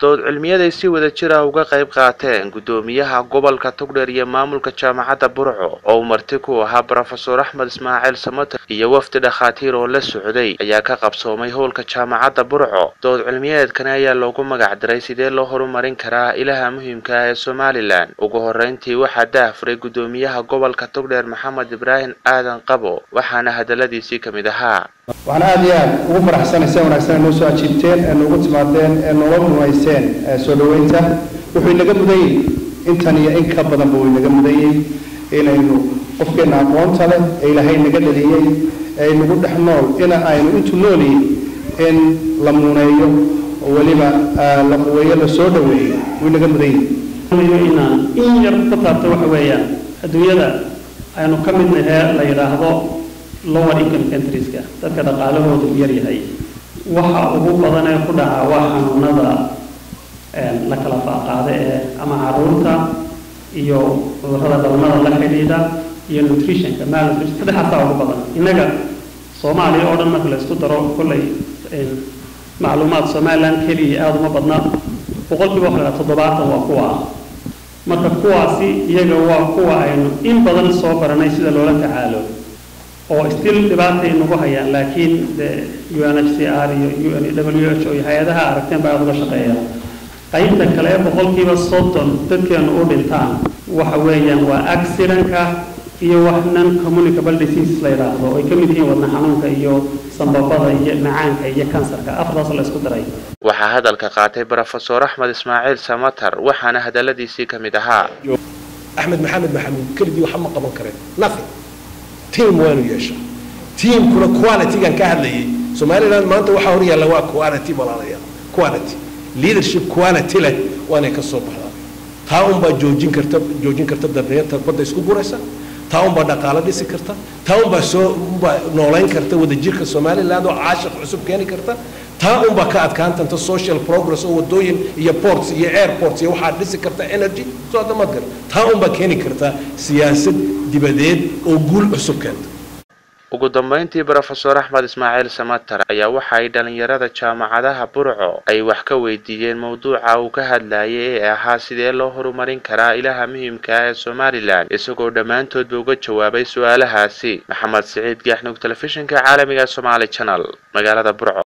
dood cilmiyaday si wada jira uga qayb qaateen guddoomiyaha gobolka togdheer iyo maamulka jaamacadda burco oo uu marti ku ahaa brofesor axmed ismaaciil samater iyo wafdi dhakhaatiir oo la socday ayaa ka qabsoomay howlka jaamacadda burco. Dood cilmiyeedkani ayaa loogu magac diray sidee loo horumarin karaa ilaha muhiimka ah ee somalilan ugu horeyntii waxaa daahfuray guddoomiyaha gobolka togdheer maxamed ibraahim aadan qabo waxaana hadaladiisii ka mid ahaa. Waxaan aada iyo aad ugu faraxsanay se wanaagsan ee soo ajiibteen ee noogu timaadeen ee noola rumayseen soo dhaweynta wuxuu inaga mudan yahy intan iyo in ka badanba uu inaga mudan yahy inaynu qofkeenna aqoonta leh ee ilaahay naga dhaliyey ee nagu dhex nool in aynu intuu noolyihi in la muuneeyo. Oo weliba la quweeyo la soo dhaweeyo wuu inaga mudan yahy inaan in yar ku taabto waxa weeyaan adduunyada aynu ka mid nahee la yidhaahdo lower income countrieska. Dadka dhaqaalahoodu yar yahay. Waxa ugu badan ee ku dhaca waa xanuunada la kala faaqaada ee ama carruurta iyo cudurrada dhalmada la xidhiidha iyo nutritionka malnutrition saddexaasaa ugu badan. Innaga soomaaliya oo dhan marka la isku daro kollay macluumaad somaliland keliya aada uma badna boqolkiiba waxa la toddobaatan waa kuwa. Marka kuwaasi iyaga waa kuwa aynu in badan soo baranay sida loola tacaalo oo still dhibaatay nagu hayaan laakiin de u n h c r iyo u n w h o iyo hay'adaha aragteen baa aada uga shaqeeya qaybta kale ee boqolkiiba soddon dadkeenu u dhintaan waxa weeyaan waa accidentka iyo wax non communicable disease la yidhaahdo ay ka mid yihiin wadna xanuunka iyo sambabada iyo macaanka iyo kansarka. Afartaas la isku daray. Waxaa hadalka qaatay brofesor axmed ismaaciil samater waxaana hadaladiisii ka mid ahaa. Axmed maxamed maxamuud keligii waxa ma qaban kareen nothing. Team waanu yeeshaa teamkuna qualitygan ka hadlayay. Somaliland maanta waxaa hor yaalla waa quality walaalayaal quality leadership quality leh waanay ka soo baxdaa. Taa unbaa joojin karta joojin karta darneenta badda isku guraysa. Taa unbaa dhaqaalo dhisi karta. Taa unbaa soo unbaa noolayn karta wadajirka somaliland oo caashiq cusub keeni karta. Taa unbaa ka adkaan tanta social progress oo wadooyin iyo ports iyo airports iyo waxaa dhisi karta energy soo dhammaad kar taa unbaa keeni karta siyaasad dibadeed oo guul cusub keenta ugu dambeyntii brofesor axmed ismaaciil samater ayaa waxa ay dhalinyarada jaamacadaha burco ay wax ka weydiiyeen mowduuca uu ka hadlayay ee ahaa sidee loo horumarin karaa ilaha muhiimka ah ee somalilan isagoo dhammaantoodba uga jawaabay su'aalahaasi. Maxamed siciid gaaxnug telefishinka caalamiga somaali channel magaalada burco